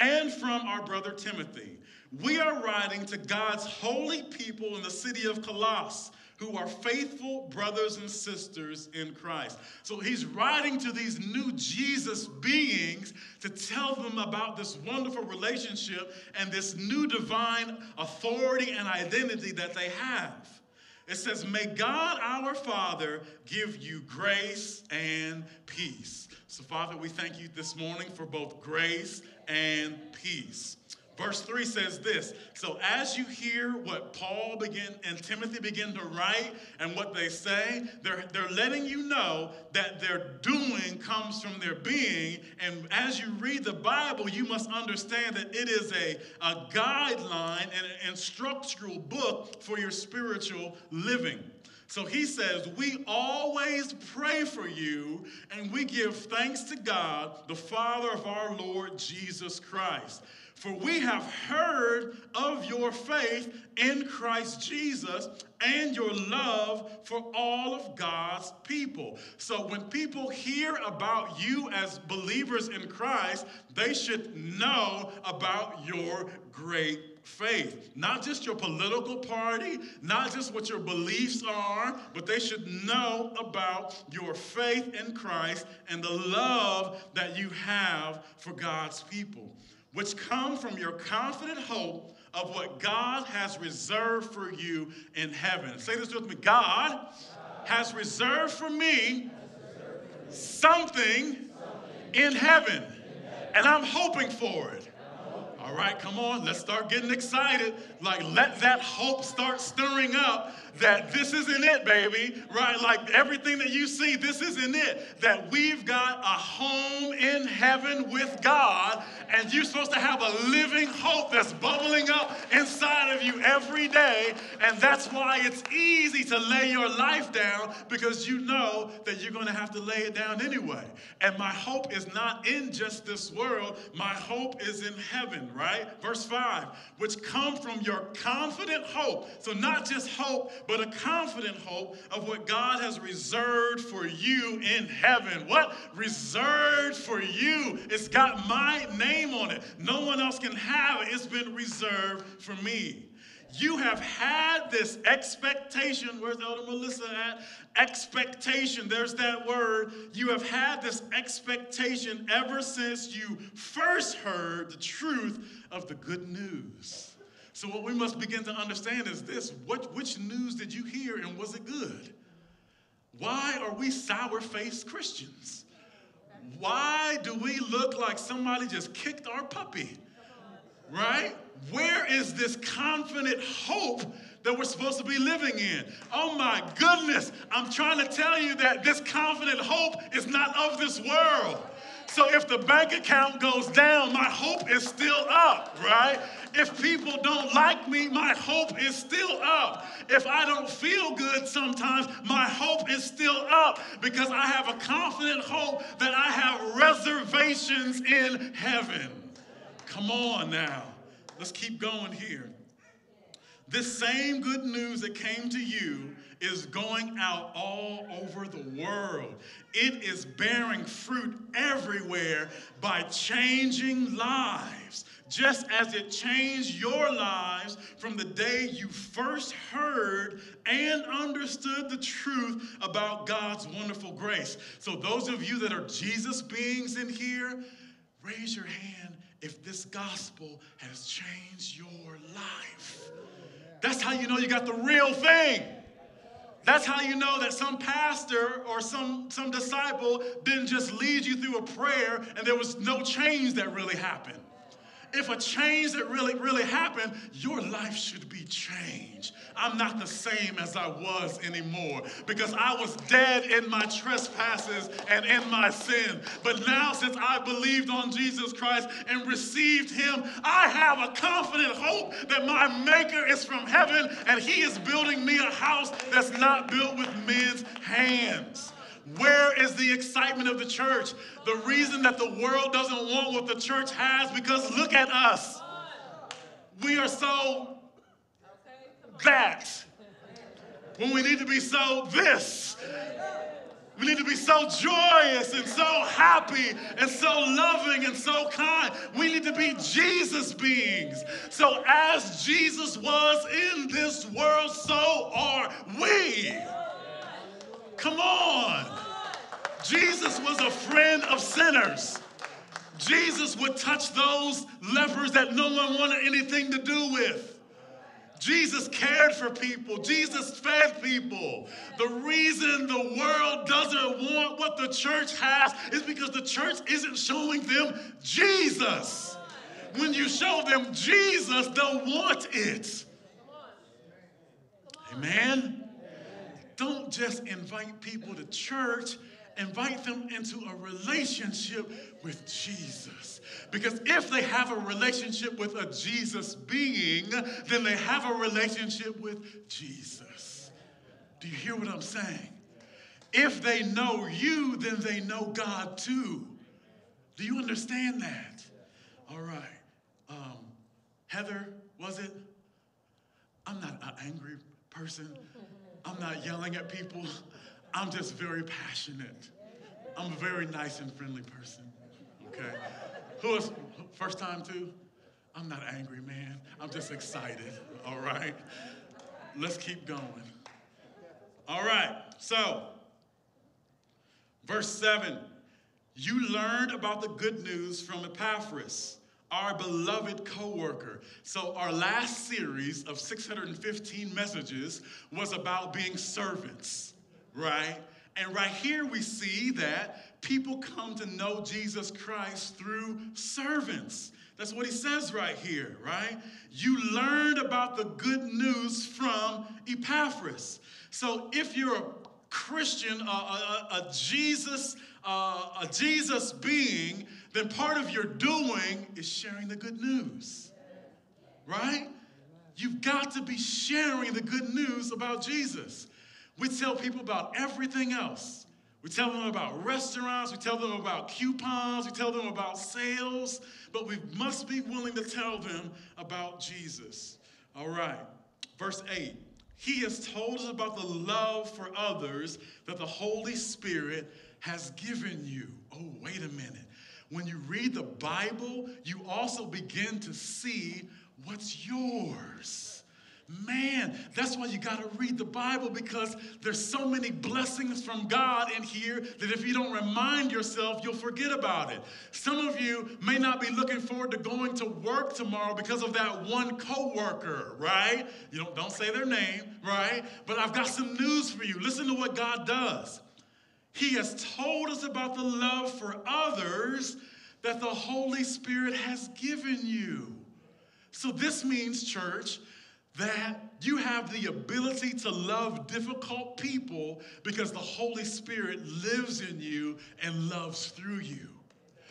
And from our brother Timothy. We are writing to God's holy people in the city of Colossus who are faithful brothers and sisters in Christ. So he's writing to these new Jesus beings to tell them about this wonderful relationship and this new divine authority and identity that they have. It says, May God our Father give you grace and peace. So, Father, we thank you this morning for both grace and peace. Verse 3 says this So, as you hear what Paul begin and Timothy begin to write and what they say, they're, they're letting you know that their doing comes from their being. And as you read the Bible, you must understand that it is a, a guideline and an instructional book for your spiritual living. So he says, We always pray for you, and we give thanks to God, the Father of our Lord Jesus Christ for we have heard of your faith in Christ Jesus and your love for all of God's people. So when people hear about you as believers in Christ, they should know about your great faith. Not just your political party, not just what your beliefs are, but they should know about your faith in Christ and the love that you have for God's people which come from your confident hope of what God has reserved for you in heaven. Say this with me God has reserved for me something in heaven, and I'm hoping for it. All right, come on, let's start getting excited. Like, let that hope start stirring up that this isn't it, baby, right? Like, everything that you see, this isn't it. That we've got a home in heaven with God, and you're supposed to have a living hope that's bubbling up inside of you every day. And that's why it's easy to lay your life down because you know that you're going to have to lay it down anyway. And my hope is not in just this world, my hope is in heaven, right? Verse 5, which come from your confident hope. So, not just hope, but a confident hope of what God has reserved for you in heaven. What? Reserved for you. It's got my name on it. No one else can have it. It's been reserved for me. You have had this expectation. Where's Elder Melissa at? Expectation. There's that word. You have had this expectation ever since you first heard the truth of the good news. So, what we must begin to understand is this what, which news did you hear and was it good? Why are we sour faced Christians? Why do we look like somebody just kicked our puppy? Right? Where is this confident hope that we're supposed to be living in? Oh my goodness, I'm trying to tell you that this confident hope is not of this world. So if the bank account goes down, my hope is still up, right? If people don't like me, my hope is still up. If I don't feel good sometimes, my hope is still up because I have a confident hope that I have reservations in heaven. Come on now. Let's keep going here. This same good news that came to you is going out all over the world. It is bearing fruit everywhere by changing lives, just as it changed your lives from the day you first heard and understood the truth about God's wonderful grace. So, those of you that are Jesus beings in here, raise your hand if this gospel has changed your life. That's how you know you got the real thing. That's how you know that some pastor or some, some disciple didn't just lead you through a prayer and there was no change that really happened. If a change that really, really happened, your life should be changed. I'm not the same as I was anymore because I was dead in my trespasses and in my sin. But now, since I believed on Jesus Christ and received Him, I have a confident hope that my Maker is from heaven and He is building me a house that's not built with men's hands. Where is the excitement of the church? The reason that the world doesn't want what the church has because look at us. We are so that when we need to be so this. We need to be so joyous and so happy and so loving and so kind. We need to be Jesus beings. So, as Jesus was in this world, so are we. Come on. Jesus was a friend of sinners. Jesus would touch those lepers that no one wanted anything to do with. Jesus cared for people. Jesus fed people. The reason the world doesn't want what the church has is because the church isn't showing them Jesus. When you show them Jesus, they'll want it. Amen. Don't just invite people to church, invite them into a relationship with Jesus. Because if they have a relationship with a Jesus being, then they have a relationship with Jesus. Do you hear what I'm saying? If they know you, then they know God too. Do you understand that? All right. Um, Heather, was it? I'm not an angry person. I'm not yelling at people. I'm just very passionate. I'm a very nice and friendly person. Okay? Who is first time too? I'm not angry, man. I'm just excited. All right? Let's keep going. All right. So, verse 7 You learned about the good news from Epaphras, our beloved co worker. So, our last series of 615 messages was about being servants, right? And right here we see that people come to know Jesus Christ through servants. That's what he says right here, right? You learned about the good news from Epaphras. So if you're a Christian, a, a, a Jesus, a Jesus being, then part of your doing is sharing the good news, right? You've got to be sharing the good news about Jesus. We tell people about everything else. We tell them about restaurants, we tell them about coupons, we tell them about sales, but we must be willing to tell them about Jesus. All right, verse 8. He has told us about the love for others that the Holy Spirit has given you. Oh, wait a minute. When you read the Bible, you also begin to see what's yours. Man, that's why you got to read the Bible because there's so many blessings from God in here that if you don't remind yourself, you'll forget about it. Some of you may not be looking forward to going to work tomorrow because of that one coworker, right? You don't don't say their name, right? But I've got some news for you. Listen to what God does. He has told us about the love for others that the Holy Spirit has given you. So this means, church, that you have the ability to love difficult people because the Holy Spirit lives in you and loves through you.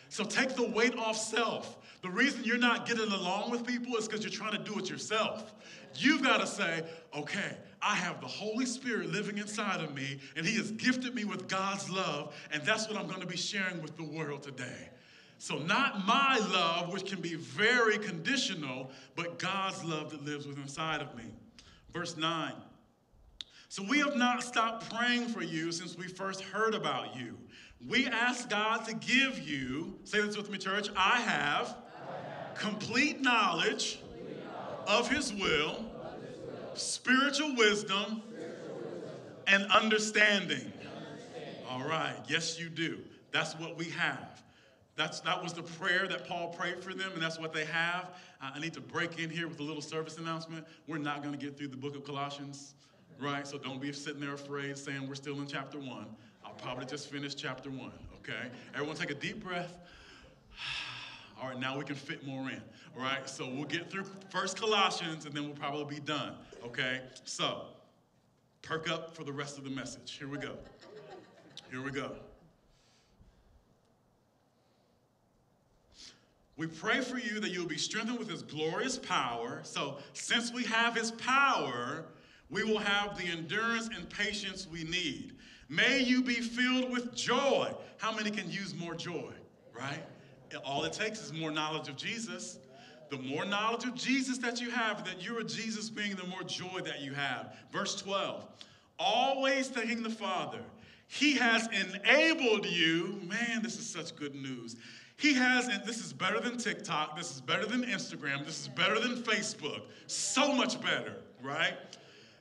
So take the weight off self. The reason you're not getting along with people is because you're trying to do it yourself. You've got to say, okay, I have the Holy Spirit living inside of me, and He has gifted me with God's love, and that's what I'm going to be sharing with the world today. So, not my love, which can be very conditional, but God's love that lives within inside of me. Verse 9. So, we have not stopped praying for you since we first heard about you. We ask God to give you, say this with me, church, I have, I have complete, knowledge complete knowledge of His will, of his will spiritual, wisdom, spiritual wisdom, and understanding. and understanding. All right, yes, you do. That's what we have. That's, that was the prayer that Paul prayed for them, and that's what they have. I need to break in here with a little service announcement. We're not going to get through the book of Colossians. right? So don't be sitting there afraid saying we're still in chapter one. I'll probably just finish chapter one, okay? Everyone take a deep breath. All right, now we can fit more in. All right, so we'll get through First Colossians and then we'll probably be done. Okay, so perk up for the rest of the message. Here we go. Here we go. We pray for you that you'll be strengthened with his glorious power. So, since we have his power, we will have the endurance and patience we need. May you be filled with joy. How many can use more joy, right? All it takes is more knowledge of Jesus. The more knowledge of Jesus that you have, that you're a Jesus being, the more joy that you have. Verse 12, always thanking the Father. He has enabled you. Man, this is such good news. He has, and this is better than TikTok, this is better than Instagram, this is better than Facebook. So much better, right?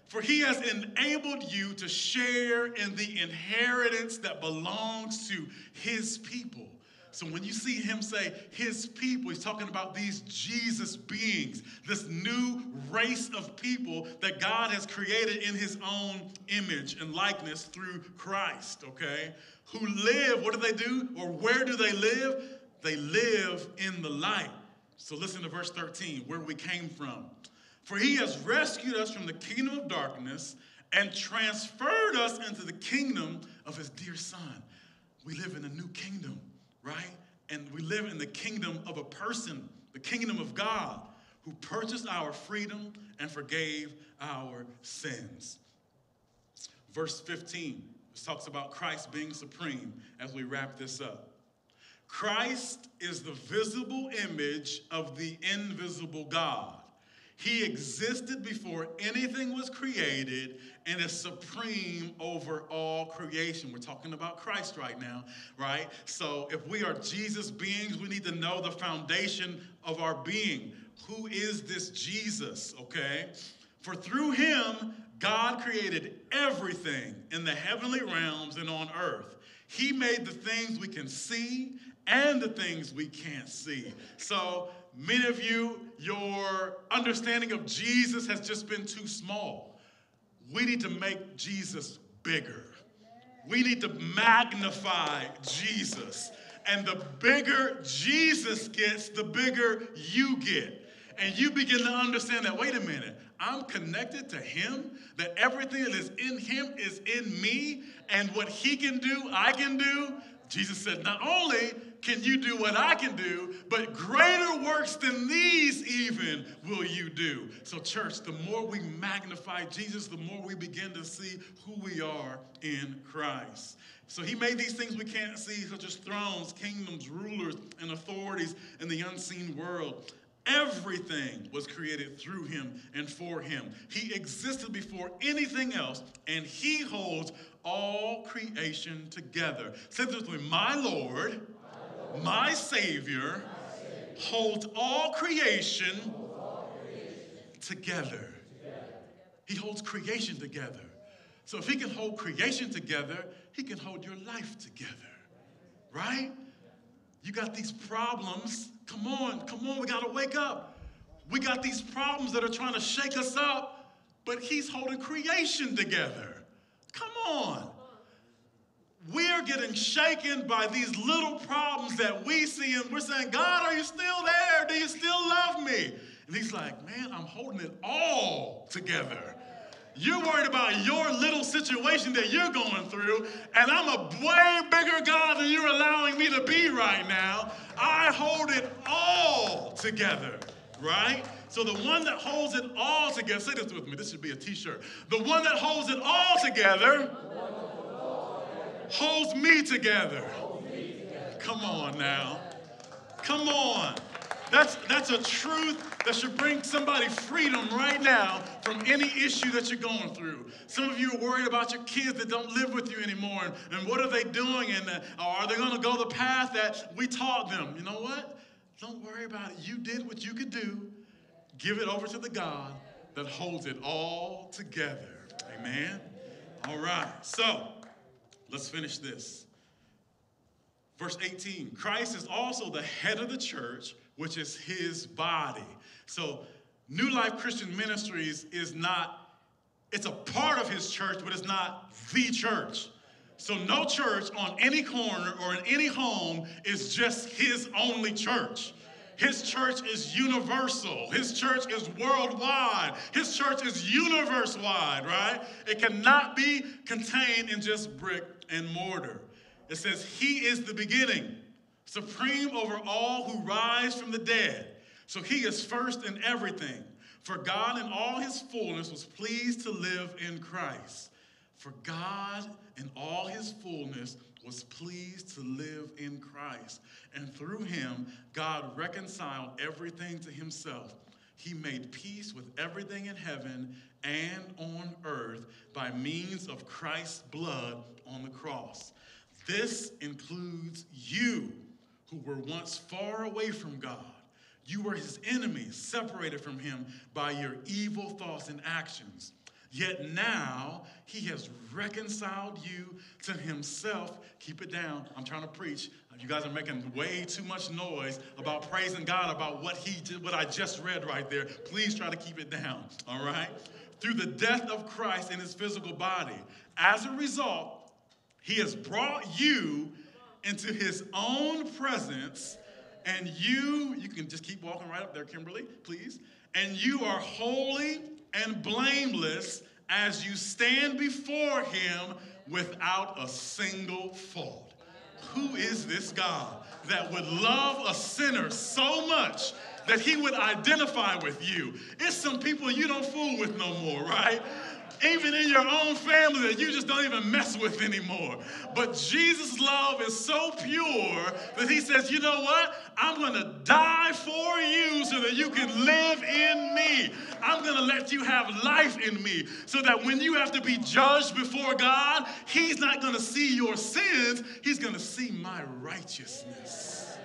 For he has enabled you to share in the inheritance that belongs to his people. So when you see him say his people, he's talking about these Jesus beings, this new race of people that God has created in his own image and likeness through Christ, okay? Who live, what do they do? Or where do they live? They live in the light. So listen to verse 13, where we came from. For he has rescued us from the kingdom of darkness and transferred us into the kingdom of his dear son. We live in a new kingdom right? And we live in the kingdom of a person, the kingdom of God, who purchased our freedom and forgave our sins. Verse 15 talks about Christ being supreme as we wrap this up. Christ is the visible image of the invisible God. He existed before anything was created and is supreme over all creation. We're talking about Christ right now, right? So if we are Jesus beings, we need to know the foundation of our being. Who is this Jesus, okay? For through him, God created everything in the heavenly realms and on earth. He made the things we can see and the things we can't see. So Many of you, your understanding of Jesus has just been too small. We need to make Jesus bigger. We need to magnify Jesus. And the bigger Jesus gets, the bigger you get. And you begin to understand that, wait a minute, I'm connected to Him, that everything that is in Him is in me, and what He can do, I can do. Jesus said, not only can you do what I can do, but greater works than these even will you do. So, church, the more we magnify Jesus, the more we begin to see who we are in Christ. So he made these things we can't see, such as thrones, kingdoms, rulers, and authorities in the unseen world. Everything was created through him and for him. He existed before anything else, and he holds all creation together. Me, my Lord my Savior holds all creation together. He holds creation together. So if he can hold creation together, he can hold your life together. Right? You got these problems. Come on, come on, we got to wake up. We got these problems that are trying to shake us up, but he's holding creation together. Come on we are getting shaken by these little problems that we see, and we're saying, God, are you still there? Do you still love me? And he's like, Man, I'm holding it all together. You're worried about your little situation that you're going through, and I'm a way bigger God than you're allowing me to be right now. I hold it all together, right? So the one that holds it all together, say this with me, this should be a t shirt. The one that holds it all together holds me together. Come on now. Come on. That's, that's a truth that should bring somebody freedom right now from any issue that you're going through. Some of you are worried about your kids that don't live with you anymore and, and what are they doing and uh, are they going to go the path that we taught them? You know what? Don't worry about it. You did what you could do. Give it over to the God that holds it all together. Amen. All right. So, Let's finish this. Verse 18 Christ is also the head of the church, which is his body. So, New Life Christian Ministries is not It's a part of his church, but it's not the church. So, no church on any corner or in any home is just his only church. His church is universal. His church is worldwide. His church is universe wide, right? It cannot be contained in just brick and mortar. It says, He is the beginning, supreme over all who rise from the dead. So He is first in everything. For God in all His fullness was pleased to live in Christ. For God in all His fullness was pleased to live in Christ. And through him, God reconciled everything to himself. He made peace with everything in heaven and on earth by means of Christ's blood on the cross. This includes you who were once far away from God. You were his enemies, separated from him by your evil thoughts and actions. Yet now he has reconciled you to himself. Keep it down. I'm trying to preach. You guys are making way too much noise about praising God about what he did, what I just read right there. Please try to keep it down. All right? Through the death of Christ in his physical body. As a result, he has brought you into his own presence, and you, you can just keep walking right up there, Kimberly, please. And you are holy and blameless as you stand before him without a single fault. Who is this God that would love a sinner so much that he would identify with you? It's some people you don't fool with no more, right? Even in your own family that you just don't even mess with anymore. But Jesus' love is so pure that he says, you know what? I'm going to die for you so that you can live in me. I'm going to let you have life in me so that when you have to be judged before God, he's not going to see your sins, he's going to see my righteousness.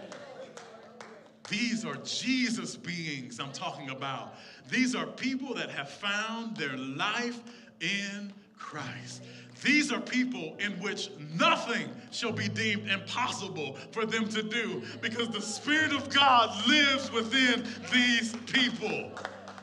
These are Jesus beings I'm talking about. These are people that have found their life in Christ. These are people in which nothing shall be deemed impossible for them to do because the Spirit of God lives within these people.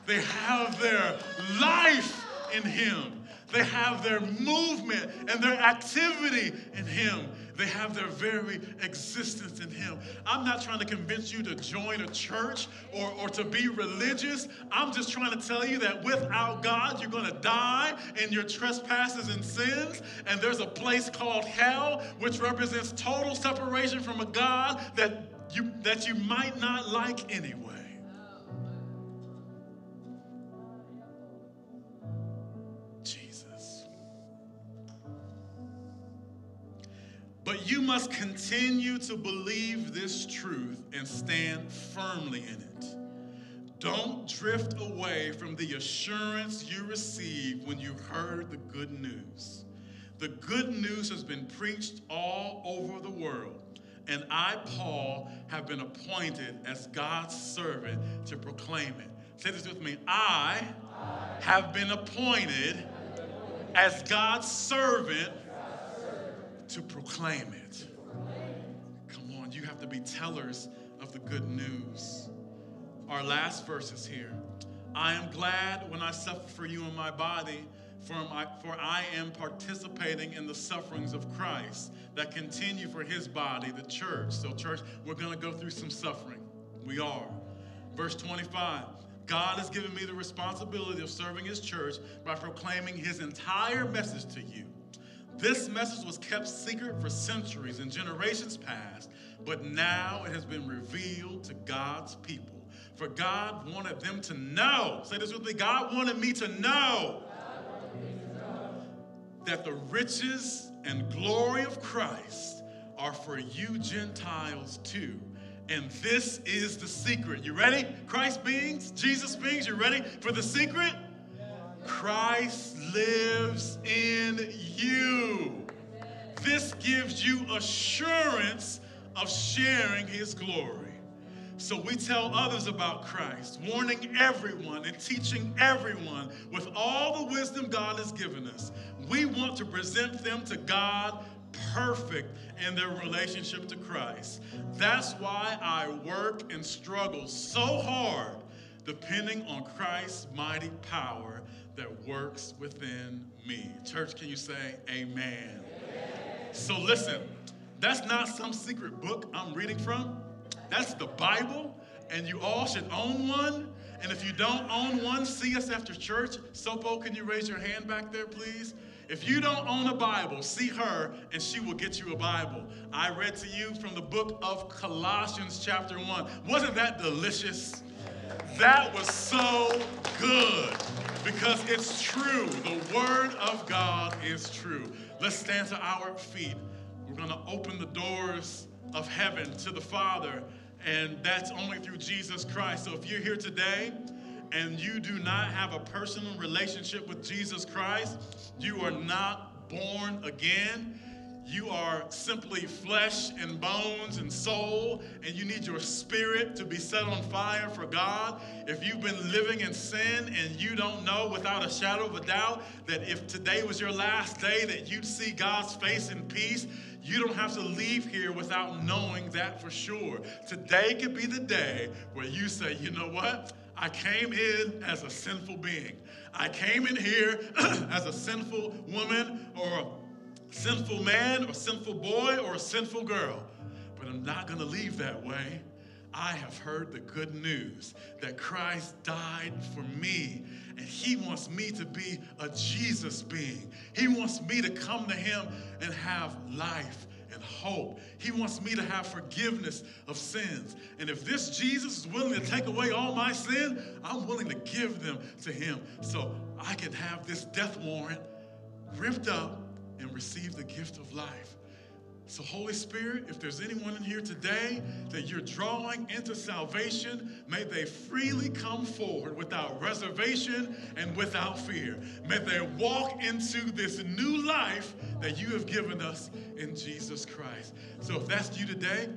They have their life in Him. They have their movement and their activity in Him. They have their very existence in Him. I'm not trying to convince you to join a church or, or to be religious. I'm just trying to tell you that without God, you're going to die in your trespasses and sins. And there's a place called hell, which represents total separation from a God that you, that you might not like anyway. But you must continue to believe this truth and stand firmly in it. Don't drift away from the assurance you received when you heard the good news. The good news has been preached all over the world, and I, Paul, have been appointed as God's servant to proclaim it. Say this with me I have been appointed as God's servant to proclaim it. Come on, you have to be tellers of the good news. Our last verse is here. I am glad when I suffer for you in my body, for, my, for I am participating in the sufferings of Christ that continue for his body, the church. So, church, we're going to go through some suffering. We are. Verse 25 God has given me the responsibility of serving his church by proclaiming his entire message to you. This message was kept secret for centuries and generations past, but now it has been revealed to God's people. For God wanted them to know. Say this with me God wanted me to know that the riches and glory of Christ are for you Gentiles too. And this is the secret. You ready? Christ beings, Jesus beings, you ready for the secret? Christ lives in you. This gives you assurance of sharing his glory. So we tell others about Christ, warning everyone and teaching everyone with all the wisdom God has given us. We want to present them to God perfect in their relationship to Christ. That's why I work and struggle so hard, depending on Christ's mighty power that works within me. Church, can you say amen? amen? So listen, that's not some secret book I'm reading from. That's the Bible, and you all should own one. And if you don't own one, see us after church. Sopo, can you raise your hand back there, please? If you don't own a Bible, see her and she will get you a Bible. I read to you from the book of Colossians, chapter 1. Wasn't that delicious? That was so good because it's true. The Word of God is true. Let's stand to our feet. We're going to open the doors of heaven to the Father, and that's only through Jesus Christ. So if you're here today, and you do not have a personal relationship with Jesus Christ, you are not born again. You are simply flesh and bones and soul, and you need your spirit to be set on fire for God. If you've been living in sin and you don't know without a shadow of a doubt that if today was your last day, that you'd see God's face in peace, you don't have to leave here without knowing that for sure. Today could be the day where you say, you know what? I came in as a sinful being. I came in here as a sinful woman or a sinful man or sinful boy or a sinful girl. But I'm not going to leave that way. I have heard the good news that Christ died for me, and He wants me to be a Jesus being. He wants me to come to Him and have life and hope. He wants me to have forgiveness of sins. And if this Jesus is willing to take away all my sin, I'm willing to give them to him so I can have this death warrant ripped up and receive the gift of life. So, Holy Spirit, if there's anyone in here today that you're drawing into salvation, may they freely come forward without reservation and without fear. May they walk into this new life that you have given us in Jesus Christ. So, if that's you today,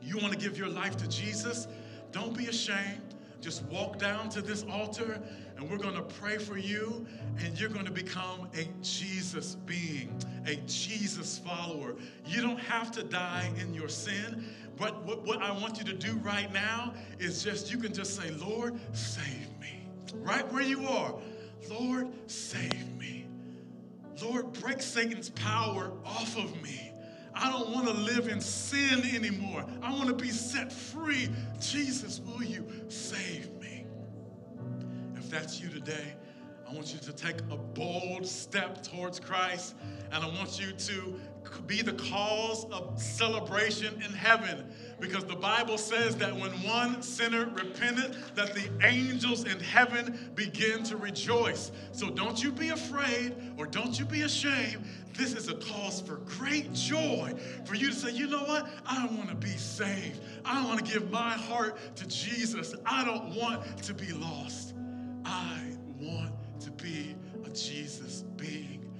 you want to give your life to Jesus, don't be ashamed. Just walk down to this altar and we're going to pray for you, and you're going to become a Jesus being, a Jesus follower. You don't have to die in your sin. But what, what I want you to do right now is just, you can just say, Lord, save me. Right where you are. Lord, save me. Lord, break Satan's power off of me. I don't want to live in sin anymore. I want to be set free. Jesus, will you save me? If that's you today, I want you to take a bold step towards Christ, and I want you to be the cause of celebration in heaven because the Bible says that when one sinner repented that the angels in heaven begin to rejoice. So don't you be afraid or don't you be ashamed. This is a cause for great joy for you to say, "You know what? I want to be saved. I want to give my heart to Jesus. I don't want to be lost." I want to be a Jesus being.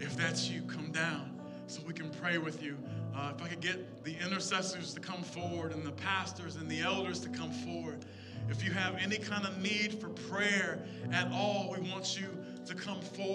If that's you, come down so we can pray with you. Uh, if I could get the intercessors to come forward and the pastors and the elders to come forward. If you have any kind of need for prayer at all, we want you to come forward.